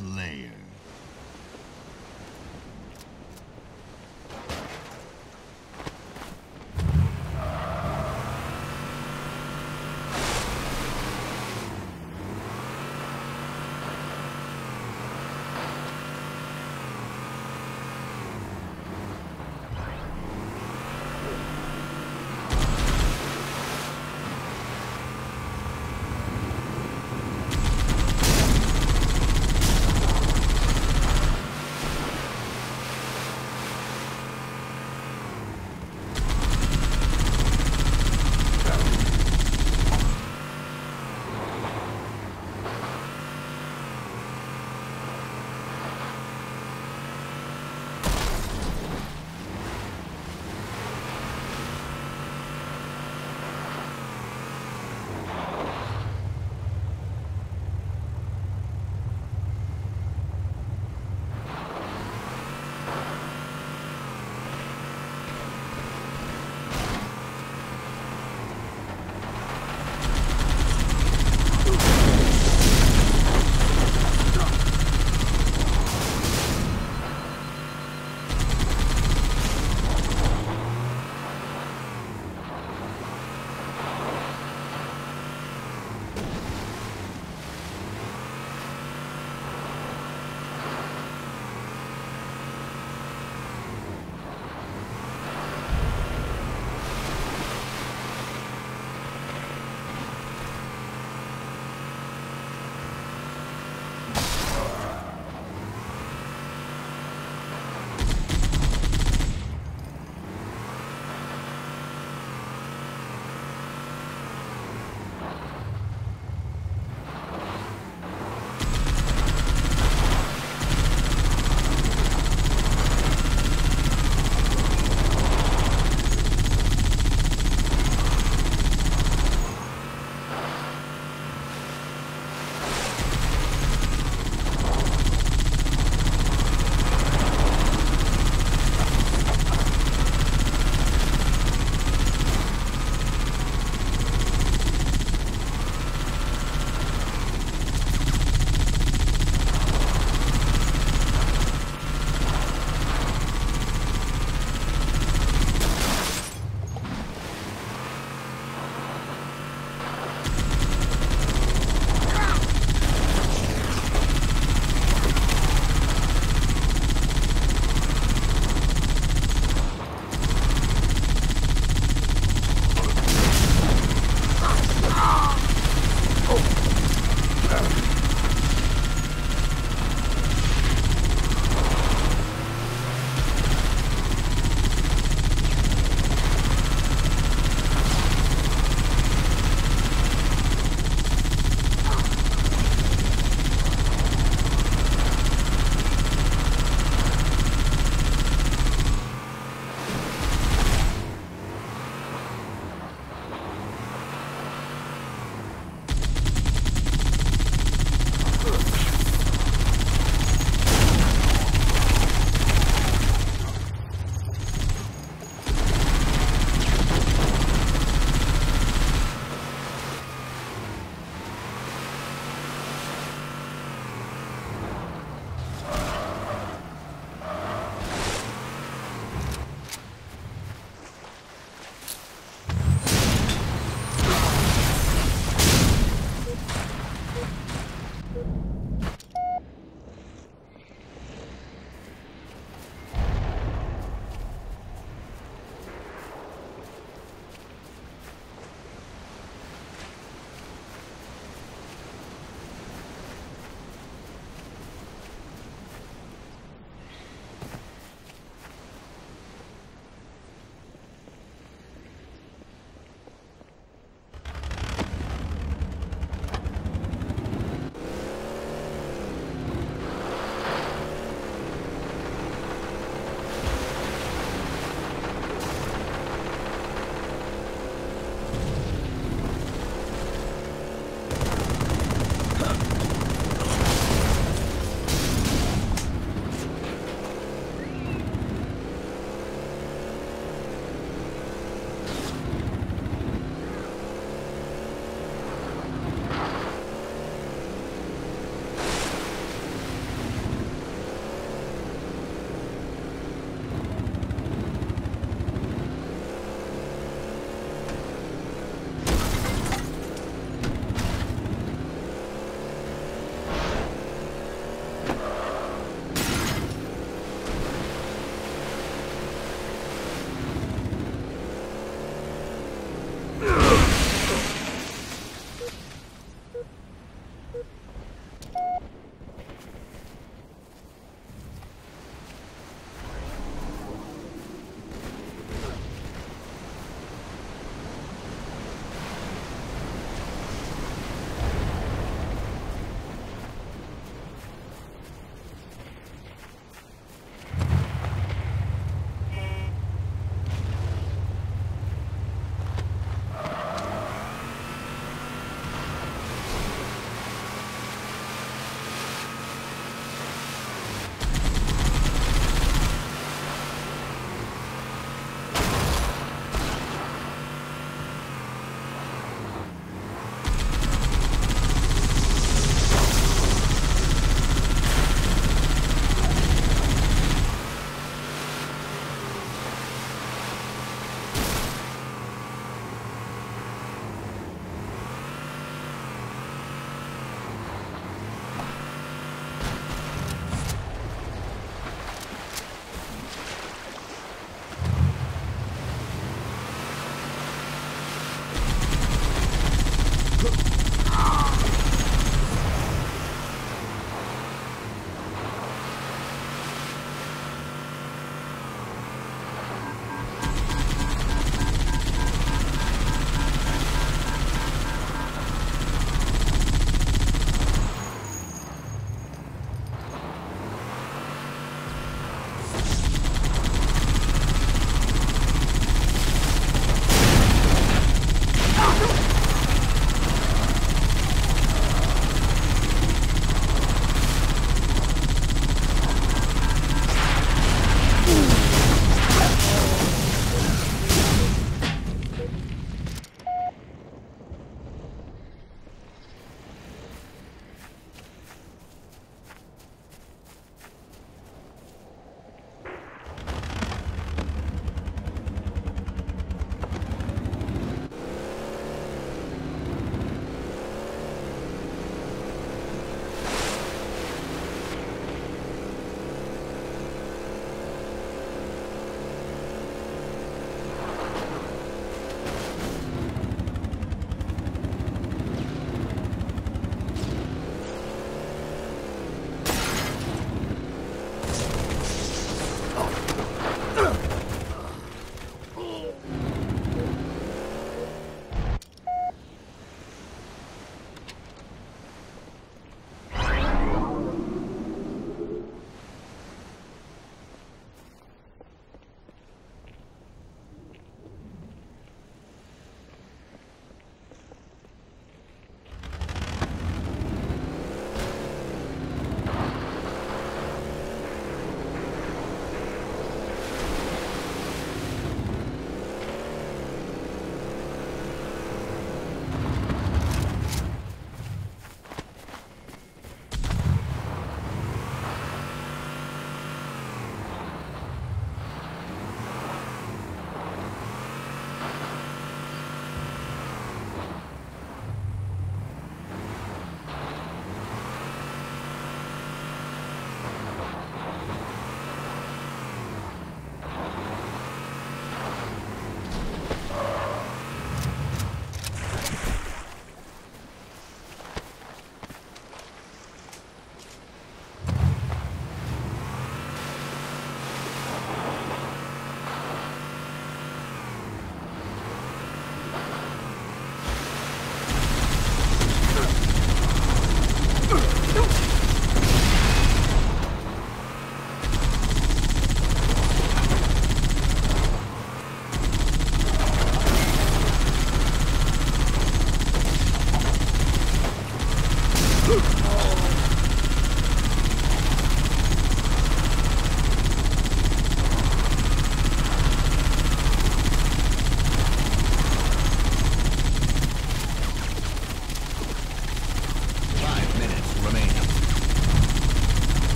Slayer.